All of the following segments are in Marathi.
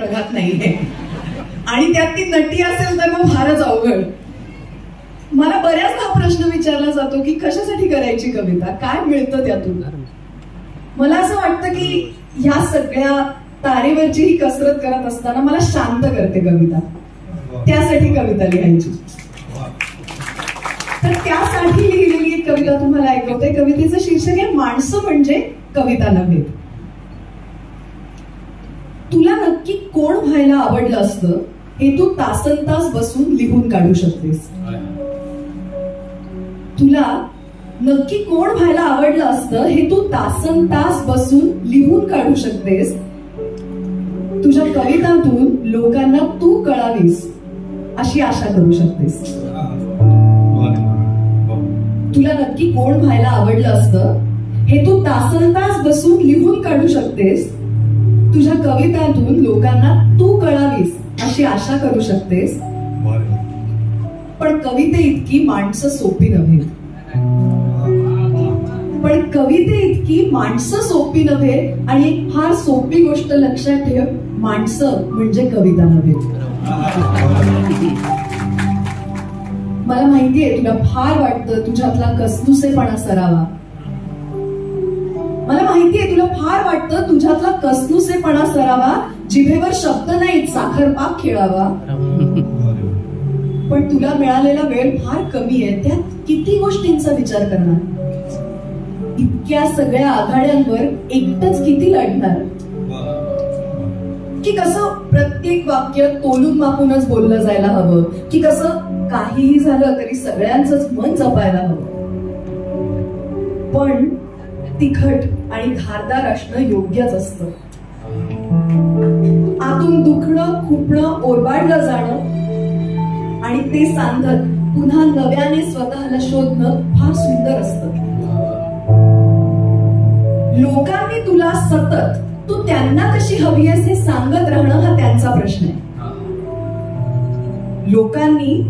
प्रघात नाहीये. आणि त्यात ती नटी असेल तर मग फारच अवघड. मला बऱ्याचदा हा प्रश्न विचारला जातो की कशासाठी करायची कविता? काय मिळतं त्यातून? मला असं वाटतं की ह्या सगळ्या तारेवरची ही कसरत करत असताना मला शांत करते कविता. त्यासाठी कविता लिहायची. तर त्यासाठी लिहिलेली एक कविता तुम्हाला ऐकवते. कवितेचं शीर्षक आहे माणसं म्हणजे कविता नव्हे. तुला नक्की कोण व्हायला आवडलं असतं हे तू तासन तास बसून लिहून काढू शकतेस. तुला नक्की कोण व्हायला आवडलं असतं हे तू तासन तास बसून लिहून काढू शकतेस. तुझ्या कवितातून लोकांना तू कळावीस अशी आशा करू शकतेस. तुला नक्की कोण व्हायला आवडलं असतं हे तू तासन तास बसून लिहून काढू शकतेस. तुझ्या कवितातून लोकांना तू कळावीस अशी आशा करू शकतेस? पण कविते इतकी माणसं सोपी नव्हे. पण कविते इतकी माणसं सोपी नव्हे आणि एक फार सोपी गोष्ट लक्षात ठेव माणसं म्हणजे कविता नव्हे. मला माहितीये तुला फार वाटतं तुझ्यातला कसनुसेपणा सरावा. मला माहितीये तुला फार वाटतं तुझ्यातला कसनुसेपणा सरावा जिभेवर शब्द नाहीत साखरपाक खेळावा. पण तुला मिळालेला वेळ फार कमी आहे. त्यात किती गोष्टींचा विचार करणार? इतक्या सगळ्या आघाड्यांवर एकटच किती लढणार? की कसं प्रत्येक वाक्य तोलून मापूनच बोललं जायला हवं? की कसं काहीही झालं तरी सगळ्यांच मन जपायला हवं? पण तिखट आणि धारदार असणं योग्यच असत. आतून दुखणं खुपणं ओरबाडलं जाणं आणि ते सांगत पुन्हा नव्याने स्वतःला शोधणं फार सुंदर असत. लोकांनी तुला सतत तू त्यांना कशी हवी आहेस हे सांगत राहणं हा त्यांचा प्रश्न आहे. लोकांनी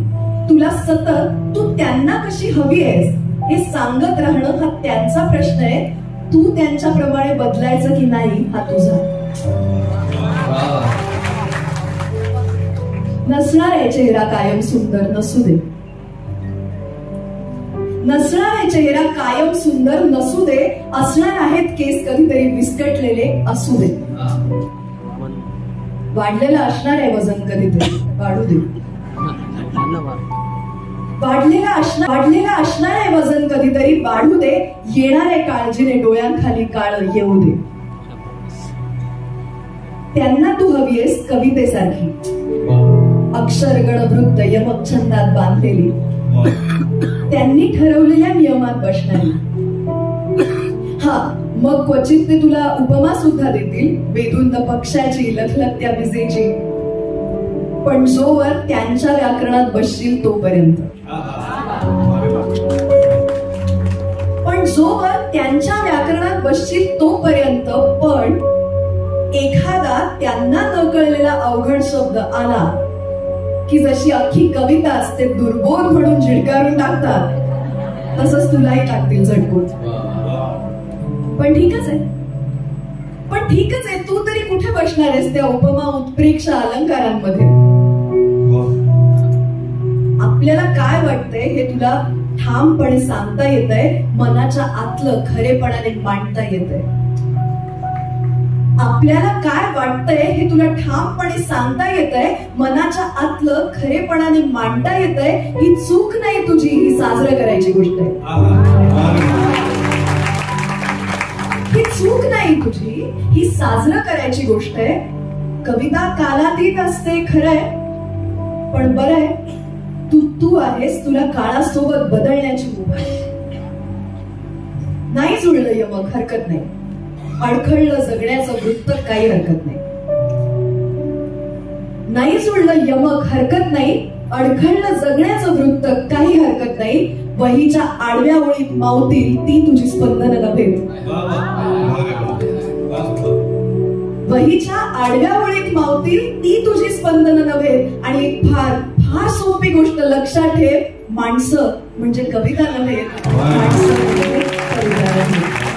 तुला सतत तू त्यांना कशी हवी आहेस हे सांगत राहणं हा त्यांचा प्रश्न आहे. तू त्यांच्याप्रमाणे बदलायचं की नाही हा तुझा. नसणार आहे चेहरा कायम सुंदर नसू दे. नसणार आहे चेहरा कायम सुंदर नसू दे. असणार आहेत केस कधीतरी विस्कटलेले असू दे. वाढलेलं असणार आहे वजन कधीतरी. वाढू दे. वाढलेला असणार वाढलेला असणार आहे वजन कधीतरी वाढू दे येणाऱ्या काळजीने डोळ्यांखाली काळ येऊ दे. त्यांना तू हवीयेस कवितेसारखी. अक्षर गणवृत्त यमक छंदात बांधलेली. त्यांनी ठरवलेल्या नियमात बसणारी. हा मग क्वचित ते तुला उपमा सुद्धा देतील बेदुंद पक्षाची लखलखत्या विजेची पण जोवर त्यांच्या व्याकरणात बसशील तोपर्यंत. जोवर त्यांच्या व्याकरणात बसशील तोपर्यंत पण एखादा त्यांना न कळलेला अवघड शब्द आला की जशी अख्खी कविता असते दुर्बोध म्हणून झिडकारून टाकतात तसंच तुलाही टाकतील झटकून पण ठीकच आहे. पण ठीकच आहे तू तरी कुठे बसणार आहेस त्या उपमा उत्प्रेक्ष अलंकारांमध्ये? आपल्याला काय वाटतंय हे तुला ठामपणे सांगता येत आहे मनाच्या आतलं खरेपणाने मांडता येत आहे आपल्याला काय वाटतंय हे तुला ठामपणे सांगता येत आहे मनाच्या आतलं खरेपणाने मांडता येत आहे ही चूक नाही तुझी ही साजरं करायची गोष्ट आहे. ही चूक नाही तुझी ही साजरं करायची गोष्ट आहे. कविता कालातीत असते खरंय पण बरं आहे तू तू आहेस तुला काळासोबत बदलण्याची मुभा नाही जुळलं यमक हरकत नाही. अडखळलं जगण्याचं वृत्त काही हरकत नाही. नाही जुळलं यमक हरकत नाही. अडखळलं जगण्याचं वृत्त काही हरकत नाही. वहीच्या आडव्या ओळीत मावतील ती तुझी स्पंदन नव्हे वहीच्या आडव्या ओळीत मावतील ती तुझी स्पंदन नव्हे आणि एक फार फार सोपी गोष्ट लक्षात ठेव. माणसं म्हणजे कविता नव्हे माणसं म्हणजे कविता